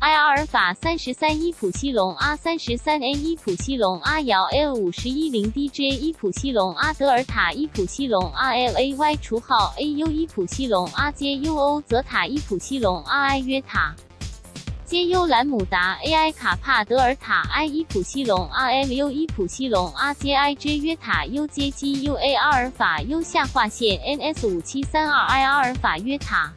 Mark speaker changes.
Speaker 1: 埃阿尔法三十三伊普西龙 R 三十三 A 伊普西龙 R 瑶 L 五十一零 DJ 伊普西龙 R 德尔塔伊普西龙 R L A Y 除号 A U 伊普西龙 R J U O 泽塔伊普西龙 R I 约塔 J U 兰姆达 A I 卡帕德尔塔 I 伊普西龙 R M U 伊普西龙 R J I J 约塔 U J G U A 阿尔法 U 下划线 N S 五七三二 I 阿尔法约塔。